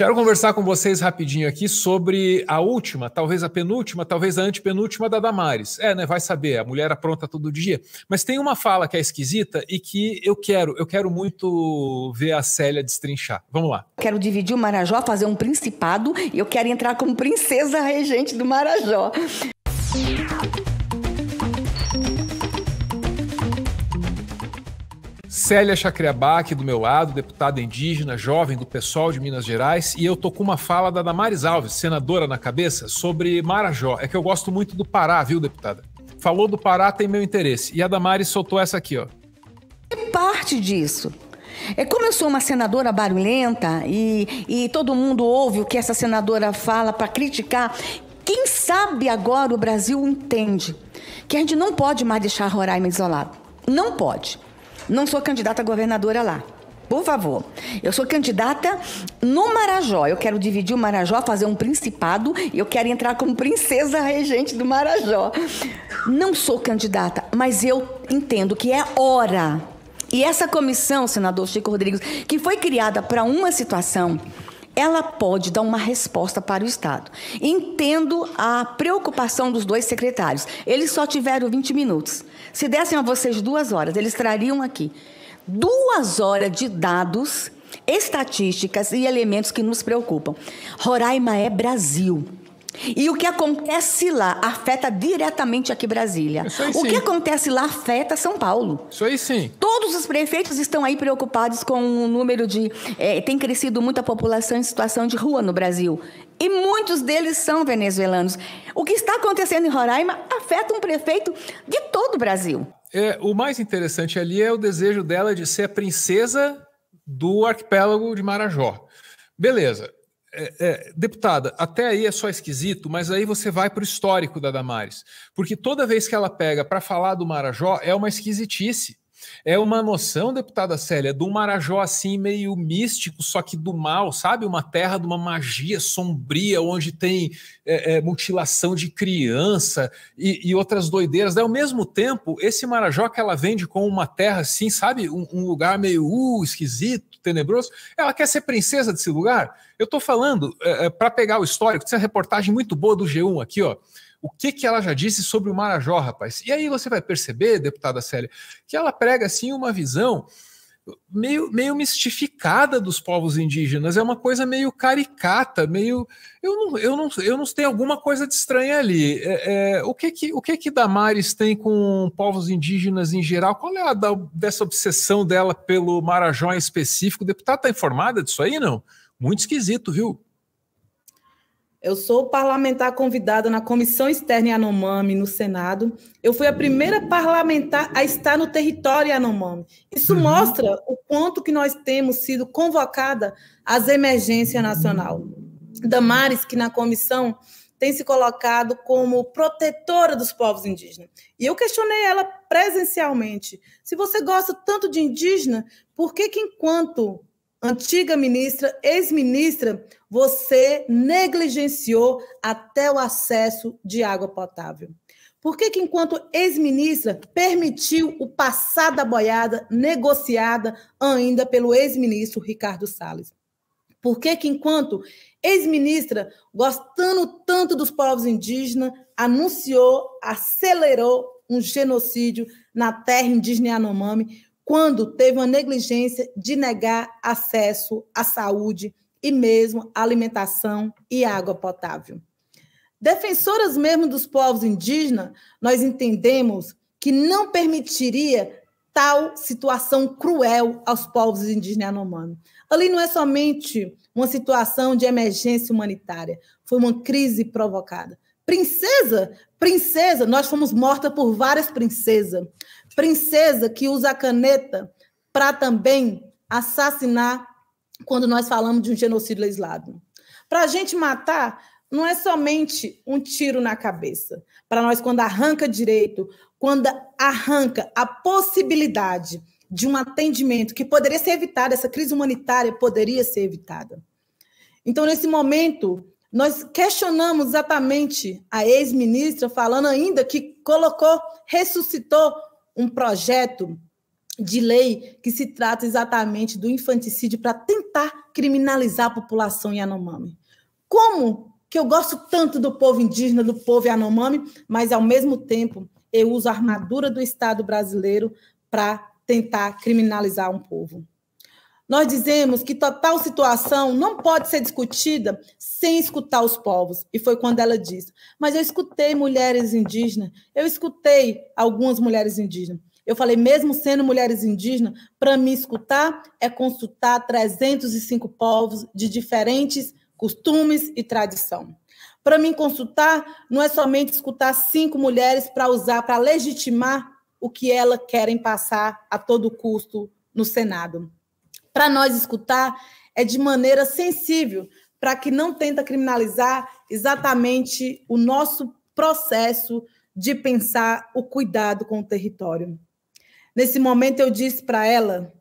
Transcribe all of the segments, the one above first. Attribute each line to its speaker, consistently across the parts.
Speaker 1: Quero conversar com vocês rapidinho aqui sobre a última, talvez a penúltima, talvez a antepenúltima da Damares. É, né? Vai saber, a mulher apronta todo dia. Mas tem uma fala que é esquisita e que eu quero, eu quero muito ver a Célia destrinchar. Vamos lá.
Speaker 2: Quero dividir o Marajó, fazer um principado e eu quero entrar como princesa regente do Marajó.
Speaker 1: Célia Chacriabá, aqui do meu lado, deputada indígena, jovem do pessoal de Minas Gerais, e eu tô com uma fala da Damares Alves, senadora na cabeça, sobre Marajó. É que eu gosto muito do Pará, viu, deputada? Falou do Pará, tem meu interesse. E a Damares soltou essa aqui, ó.
Speaker 2: É parte disso. É como eu sou uma senadora barulhenta e, e todo mundo ouve o que essa senadora fala para criticar, quem sabe agora o Brasil entende que a gente não pode mais deixar Roraima isolado. Não pode. Não sou candidata a governadora lá. Por favor. Eu sou candidata no Marajó. Eu quero dividir o Marajó, fazer um principado e eu quero entrar como princesa regente do Marajó. Não sou candidata, mas eu entendo que é hora. E essa comissão, senador Chico Rodrigues, que foi criada para uma situação, ela pode dar uma resposta para o Estado. Entendo a preocupação dos dois secretários. Eles só tiveram 20 minutos. Se dessem a vocês duas horas, eles trariam aqui duas horas de dados, estatísticas e elementos que nos preocupam. Roraima é Brasil. E o que acontece lá afeta diretamente aqui Brasília. o que acontece lá afeta São Paulo.
Speaker 1: Isso aí sim.
Speaker 2: Todos os prefeitos estão aí preocupados com o número de. É, tem crescido muito a população em situação de rua no Brasil. E muitos deles são venezuelanos. O que está acontecendo em Roraima afeta um prefeito de todo o Brasil.
Speaker 1: É, o mais interessante ali é o desejo dela de ser a princesa do arquipélago de Marajó. Beleza. É, é, deputada, até aí é só esquisito, mas aí você vai para o histórico da Damares. Porque toda vez que ela pega para falar do Marajó é uma esquisitice. É uma noção, deputada Célia, de um Marajó assim meio místico, só que do mal, sabe? Uma terra de uma magia sombria, onde tem é, é, mutilação de criança e, e, outras doideiras. Ao mesmo tempo, esse Marajó que ela vende com uma terra assim, sabe? Um, um lugar meio uh, esquisito, tenebroso. Ela quer ser princesa desse lugar? Eu estou falando, é, é para pegar o histórico, tem uma reportagem muito boa do G1 aqui, ó o que, que ela já disse sobre o Marajó, rapaz. E aí você vai perceber, deputada Célia, que ela prega assim uma visão meio, meio mistificada dos povos indígenas, é uma coisa meio caricata, meio. Eu não, eu não, eu não tenho alguma coisa de estranha ali. É, é, o que que, o que que Damares tem com povos indígenas em geral? Qual é a da, dessa obsessão dela pelo Marajó em específico? O deputado está informada disso aí, não? Muito esquisito, viu?
Speaker 3: Eu sou parlamentar convidada na Comissão Externa Yanomami no Senado. Eu fui a primeira parlamentar a estar no território Yanomami. Isso uhum. mostra o quanto que nós temos sido convocada às emergências nacional. Damares, que na comissão tem se colocado como protetora dos povos indígenas. E eu questionei ela presencialmente. Se você gosta tanto de indígena, por que que enquanto antiga ministra, ex-ministra, você negligenciou até o acesso de água potável? Por que, que enquanto ex-ministra, permitiu o passar da boiada negociada ainda pelo ex-ministro Ricardo Salles? Por que, que enquanto ex-ministra, gostando tanto dos povos indígenas, anunciou, acelerou um genocídio na terra indígena Yanomami, quando teve uma negligência de negar acesso à saúde e mesmo alimentação e água potável. Defensoras mesmo dos povos indígenas, nós entendemos que não permitiria tal situação cruel aos povos indígenas Yanomami. Ali não é somente uma situação de emergência humanitária, foi uma crise provocada. Princesa, princesa, nós fomos mortas por várias princesas princesa que usa a caneta para também assassinar quando nós falamos de um genocídio legislado. Para a gente matar, não é somente um tiro na cabeça. Para nós, quando arranca direito, quando arranca a possibilidade de um atendimento que poderia ser evitado, essa crise humanitária poderia ser evitada. Então, nesse momento, nós questionamos exatamente a ex-ministra, falando ainda que colocou, ressuscitou um projeto de lei que se trata exatamente do infanticídio para tentar criminalizar a população Yanomami. Como que eu gosto tanto do povo indígena, do povo Yanomami, mas ao mesmo tempo eu uso a armadura do Estado brasileiro para tentar criminalizar um povo. Nós dizemos que total situação não pode ser discutida sem escutar os povos. E foi quando ela disse: Mas eu escutei mulheres indígenas, eu escutei algumas mulheres indígenas. Eu falei, mesmo sendo mulheres indígenas, para me escutar é consultar 305 povos de diferentes costumes e tradição. Para mim consultar, não é somente escutar cinco mulheres para usar, para legitimar o que elas querem passar a todo custo no Senado para nós escutar é de maneira sensível, para que não tenta criminalizar exatamente o nosso processo de pensar o cuidado com o território. Nesse momento eu disse para ela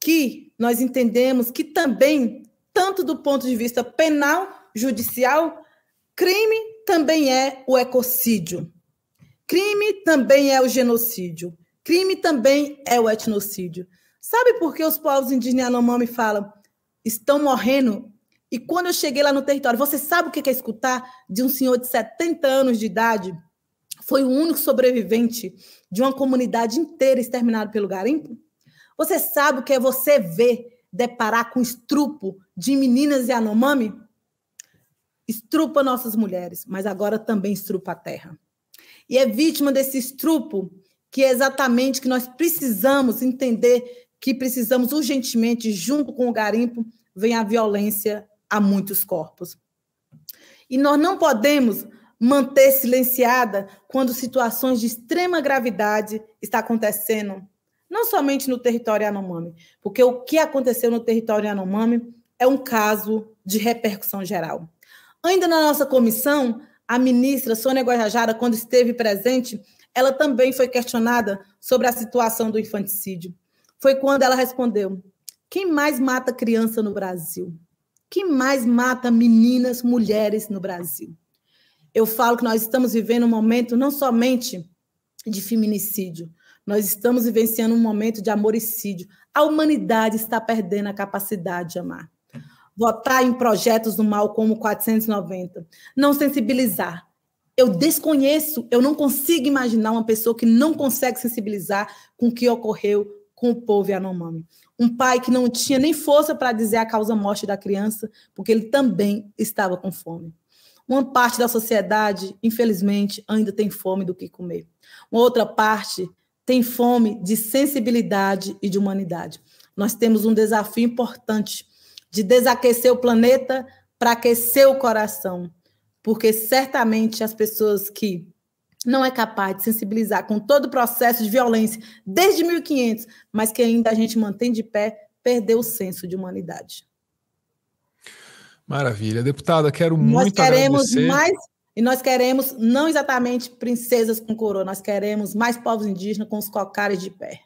Speaker 3: que nós entendemos que também, tanto do ponto de vista penal, judicial, crime também é o ecocídio. Crime também é o genocídio. Crime também é o etnocídio. Sabe por que os povos indígenas Yanomami falam estão morrendo? E quando eu cheguei lá no território, você sabe o que é escutar de um senhor de 70 anos de idade? Foi o único sobrevivente de uma comunidade inteira exterminada pelo garimpo? Você sabe o que é você ver, deparar com estrupo de meninas Yanomami? Estrupa nossas mulheres, mas agora também estrupa a terra. E é vítima desse estrupo que é exatamente que nós precisamos entender que precisamos urgentemente, junto com o garimpo, vem a violência a muitos corpos. E nós não podemos manter silenciada quando situações de extrema gravidade está acontecendo, não somente no território Yanomami, porque o que aconteceu no território Yanomami é um caso de repercussão geral. Ainda na nossa comissão, a ministra Sônia Guajajara, quando esteve presente, ela também foi questionada sobre a situação do infanticídio foi quando ela respondeu: quem mais mata criança no Brasil? Quem mais mata meninas, mulheres no Brasil? Eu falo que nós estamos vivendo um momento não somente de feminicídio, nós estamos vivenciando um momento de amoricídio. A humanidade está perdendo a capacidade de amar. Votar em projetos do mal como 490, não sensibilizar. Eu desconheço, eu não consigo imaginar uma pessoa que não consegue sensibilizar com o que ocorreu com o povo Yanomami. Um pai que não tinha nem força para dizer a causa morte da criança, porque ele também estava com fome. Uma parte da sociedade, infelizmente, ainda tem fome do que comer. Uma outra parte tem fome de sensibilidade e de humanidade. Nós temos um desafio importante de desaquecer o planeta para aquecer o coração, porque certamente as pessoas que não é capaz de sensibilizar com todo o processo de violência desde 1500, mas que ainda a gente mantém de pé, perdeu o senso de humanidade.
Speaker 1: Maravilha. Deputada, quero nós muito
Speaker 3: queremos agradecer. mais e nós queremos não exatamente princesas com coroa, nós queremos mais povos indígenas com os cocares de pé.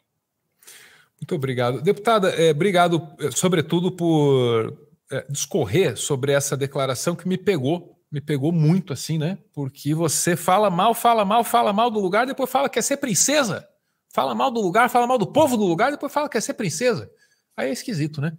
Speaker 1: Muito obrigado. Deputada, é, obrigado, é, sobretudo, por é, discorrer sobre essa declaração que me pegou me pegou muito assim, né? Porque você fala mal, fala mal, fala mal do lugar, depois fala que quer ser princesa. Fala mal do lugar, fala mal do povo do lugar, depois fala que quer ser princesa. Aí é esquisito, né?